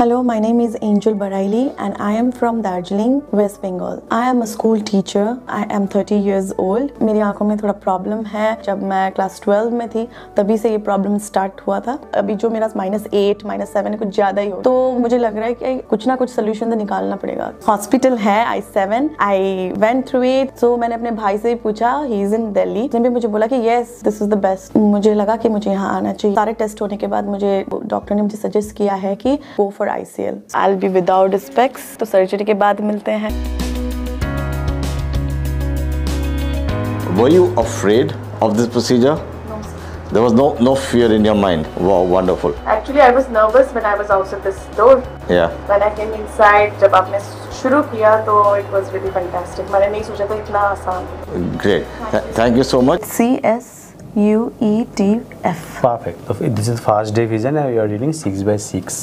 Hello, my name is Angel Baraili and I am from Darjeeling, West Bengal. I am a school teacher. I am 30 years old. मेरी आँखों में थोड़ा problem है। जब मैं class 12 में थी तभी से ये प्रॉब्लम स्टार्ट हुआ था। अभी जो मेरा माइनस एट माइनस सेवन कुछ ज़्यादा ही हो तो मुझे लग रहा है कि कुछ ना कुछ सोल्यूशन तो निकालना पड़ेगा। हॉस्पिटल है I seven I went through it so मैंने अपने भाई से पूछा ही इज़ इन दिल्ली जिन भी मुझे बोला कि yes this is the best मुझे लगा कि मुझे यहाँ आना चाहिए। सारे टेस्ट होने के बाद मुझे डॉक्टर ने मुझे सजेस्ट किया है कि go for ICL. I'll be without specs. तो सर्जरी के बाद मिलते हैं Were you afraid of this procedure? There was no no fear in your mind. Wow, wonderful. Actually, I was nervous when I was outside this door. Yeah. When I came inside, जब आपने शुरू किया तो it was really fantastic. मैंने नहीं सोचा था इतना आसान Great. Th- thank you so much. C S U E T F. Perfect. So this is fast day vision and you are reading 6 by 6.